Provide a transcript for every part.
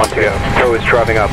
once is driving up.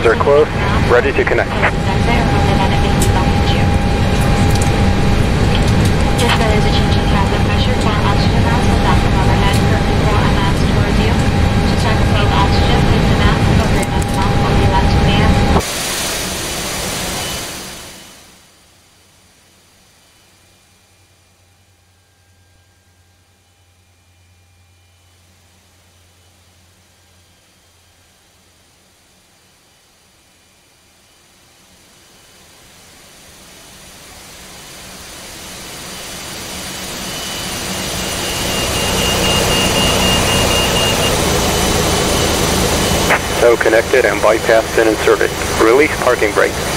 Switches are closed. Ready to connect. parking brake.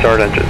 start engine.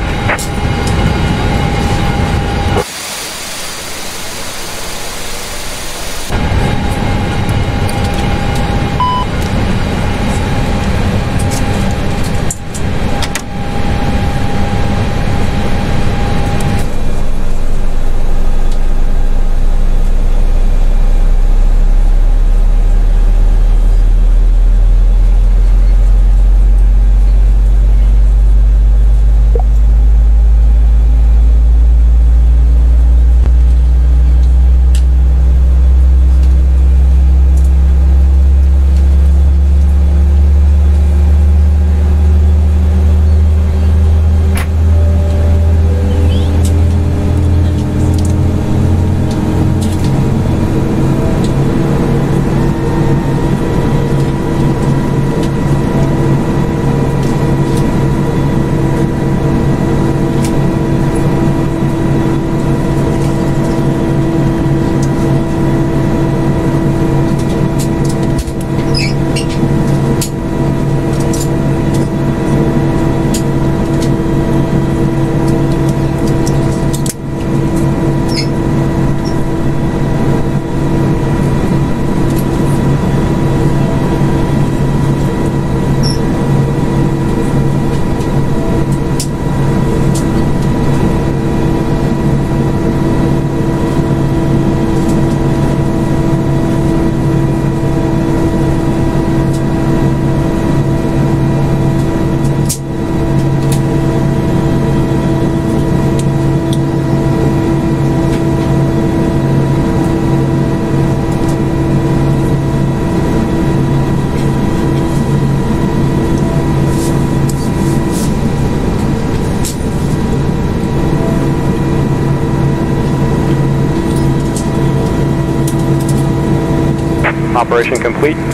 Operation complete.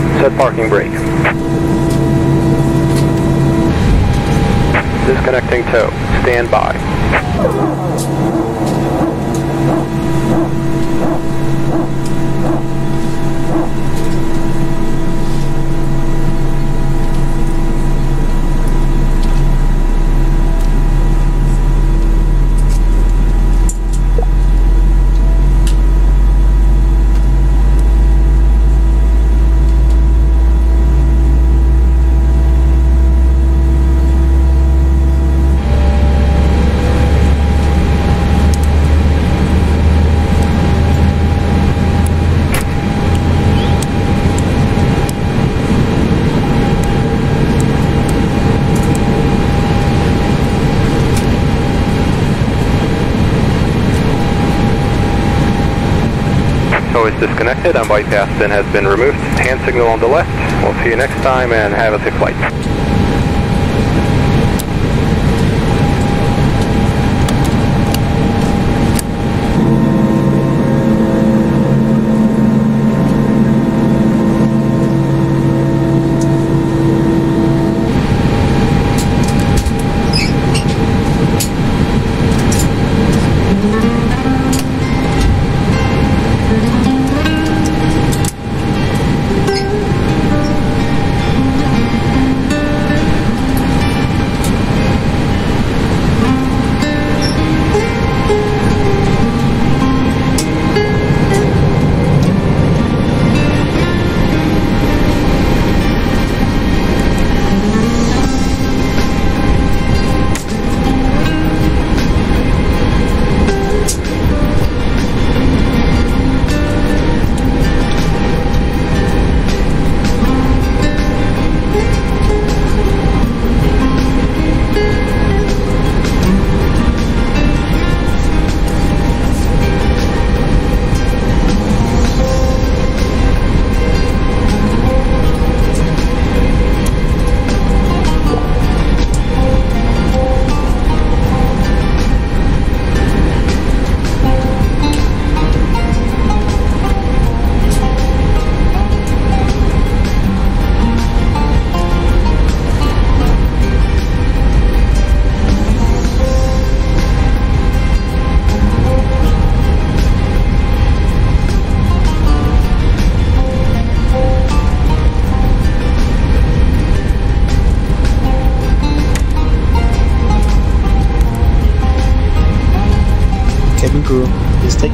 Disconnected and bypass pin has been removed. Hand signal on the left. We'll see you next time and have a safe flight.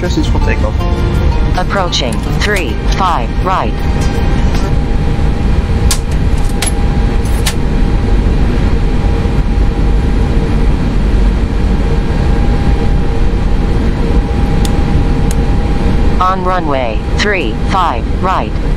For takeoff. Approaching. 3, 5, right. On runway. 3, 5, right.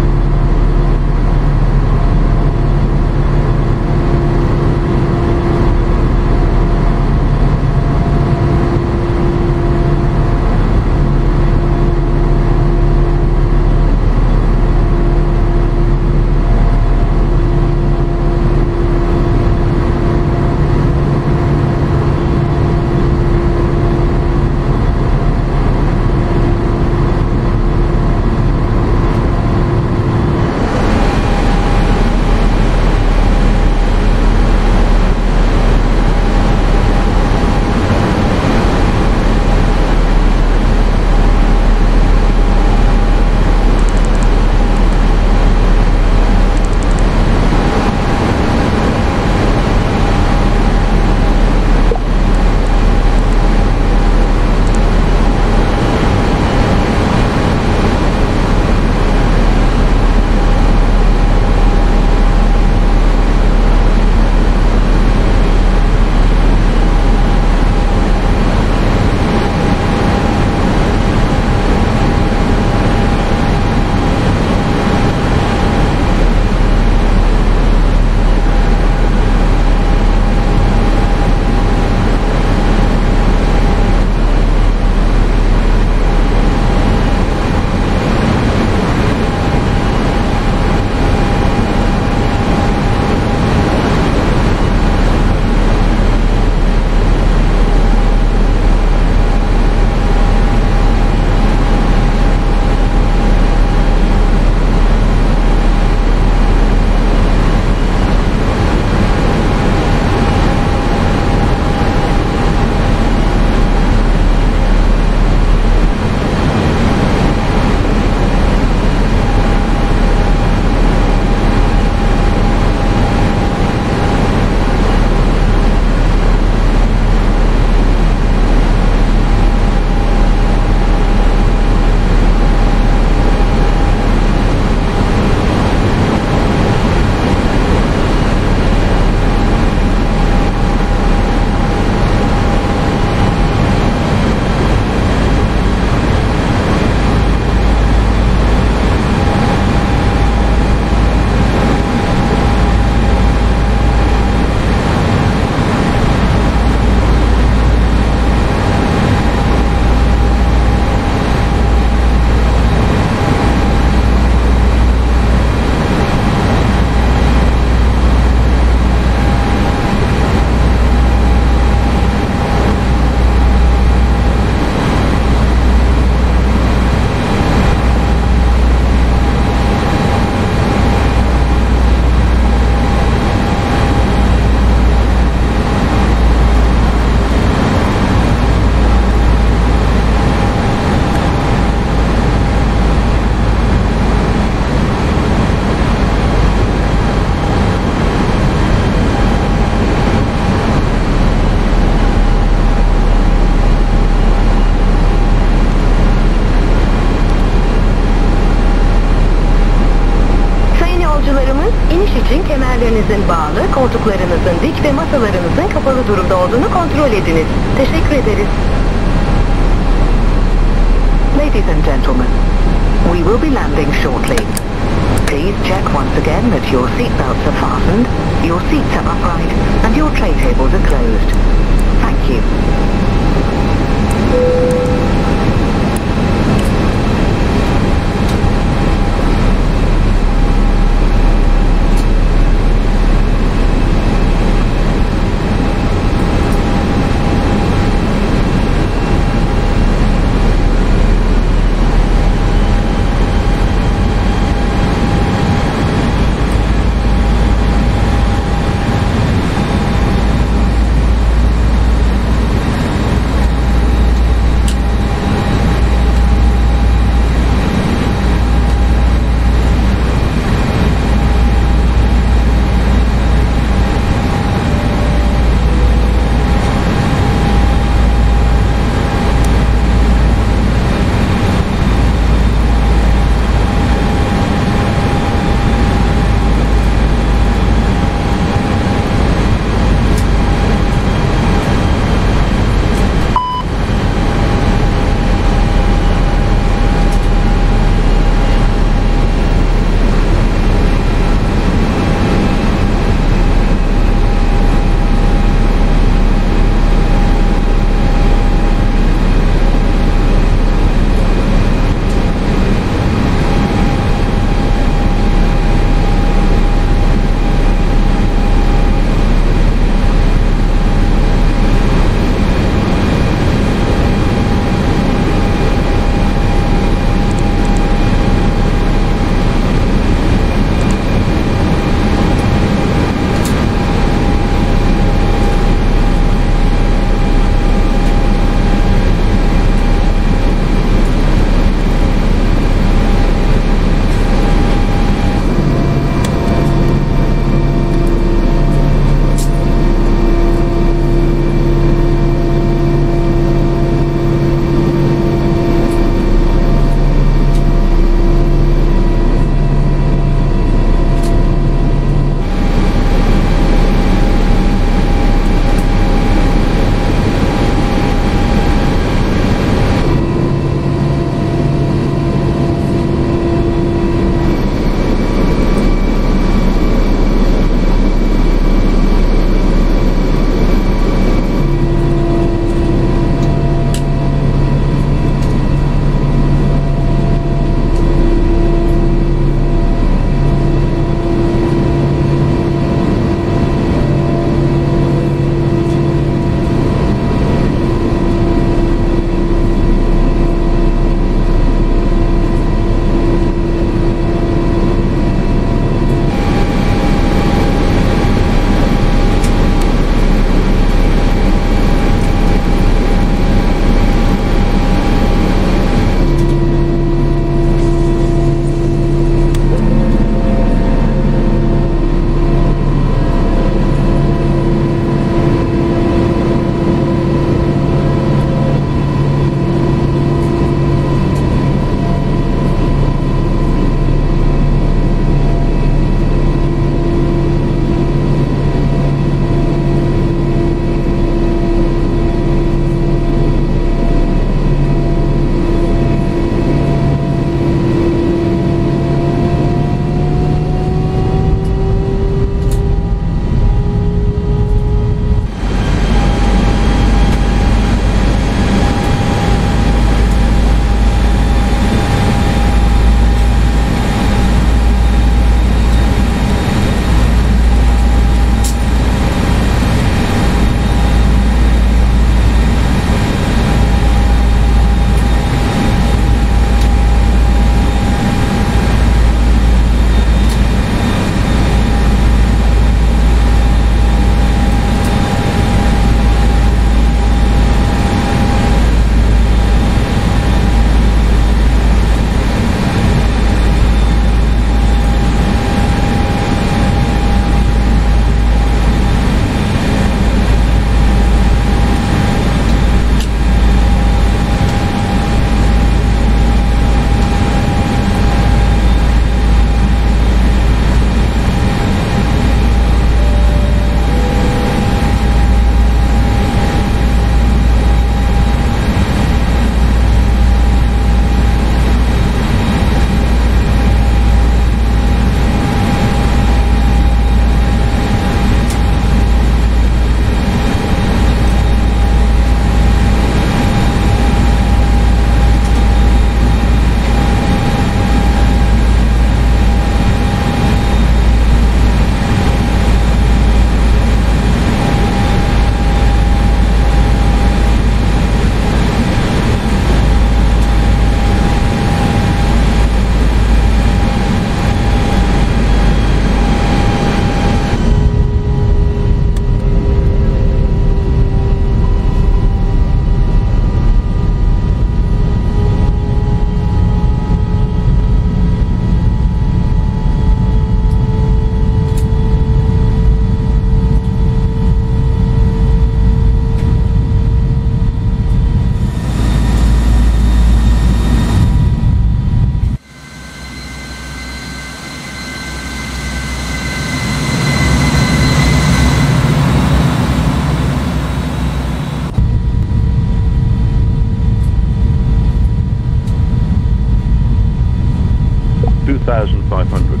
2,500.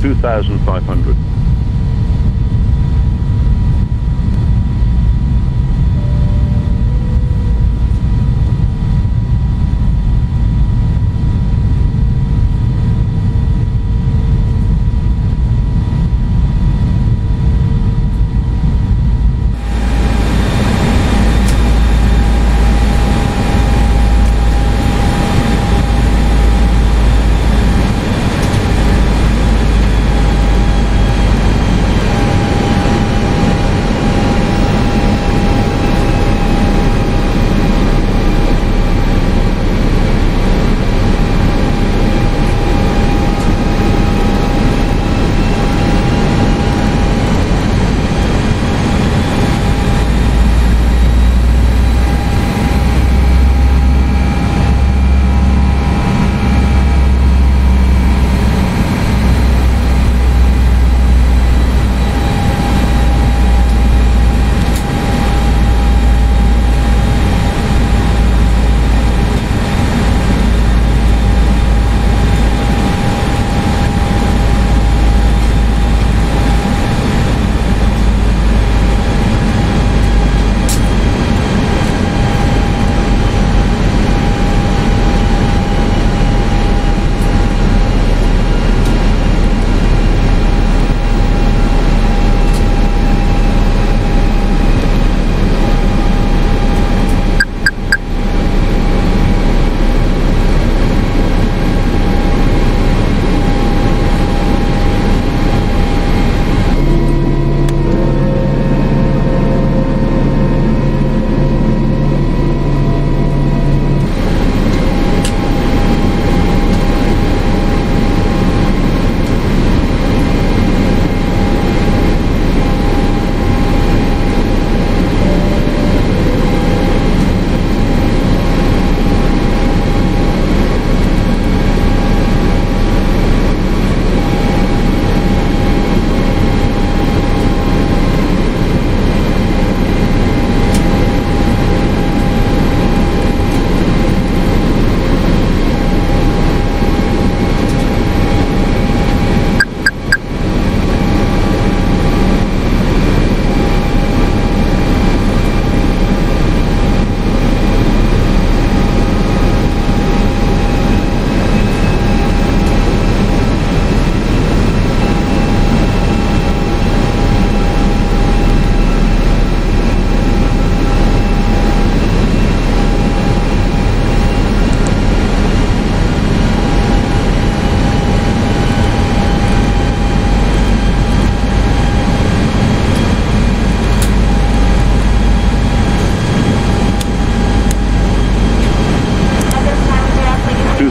Two thousand five hundred.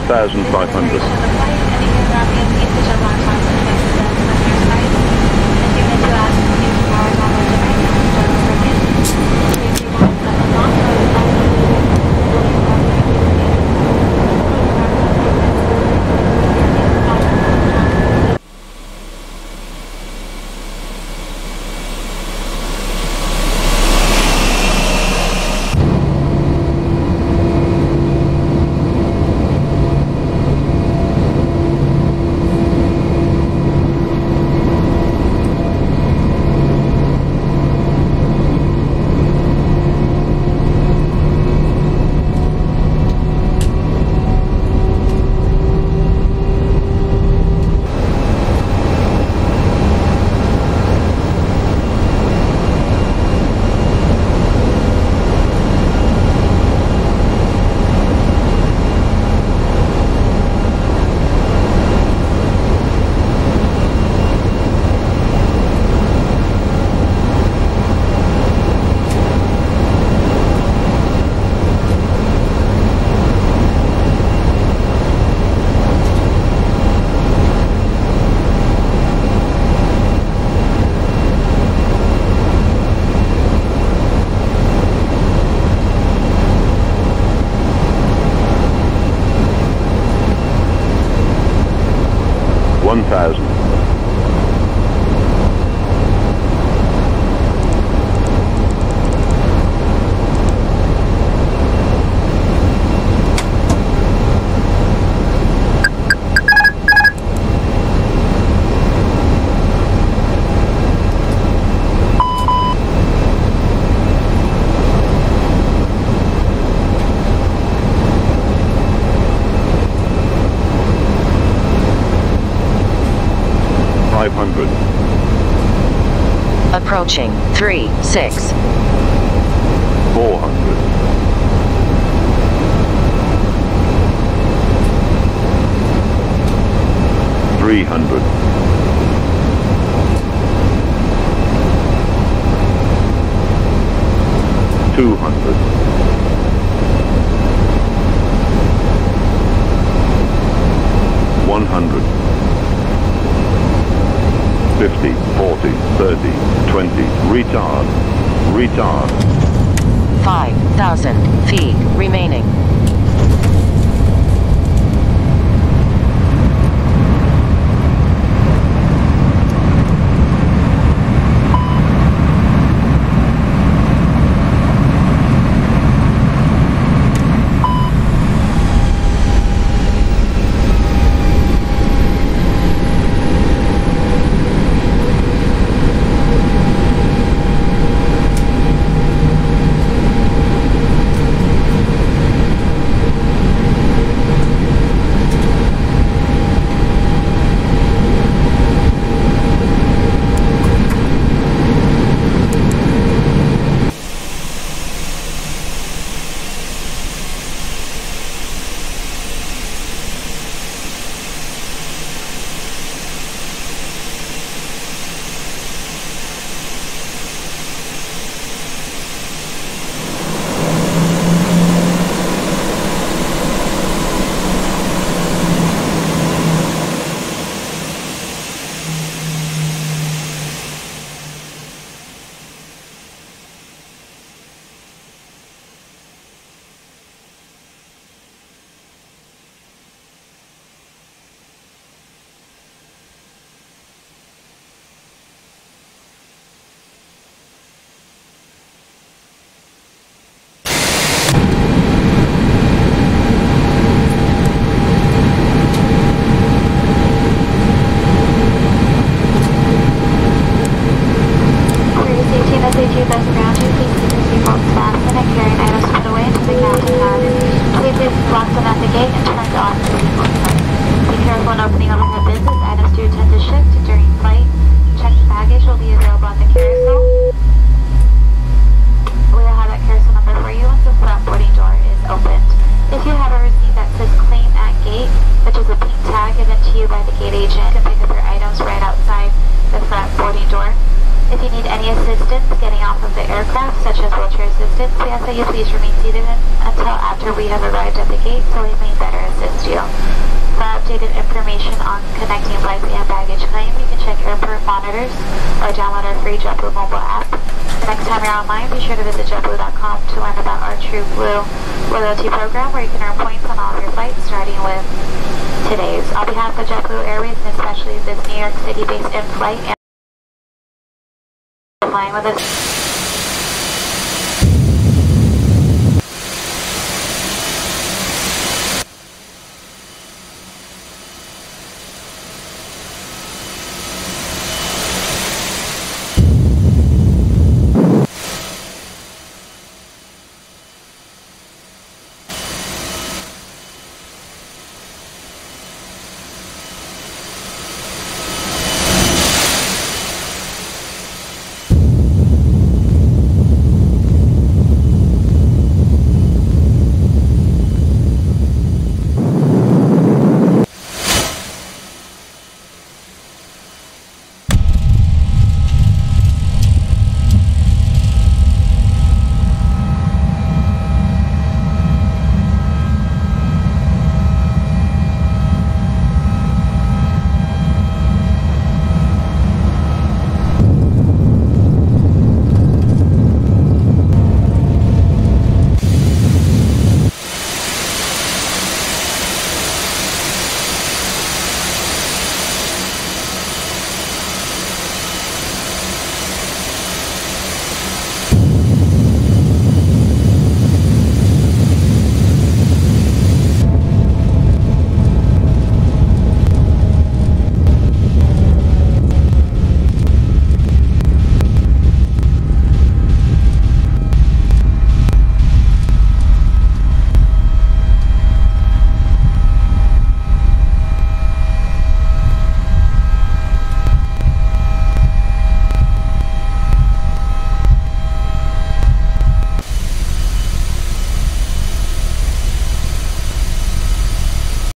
Two 2000. Approaching. 3, 6. Four hundred. Three hundred. Two hundred.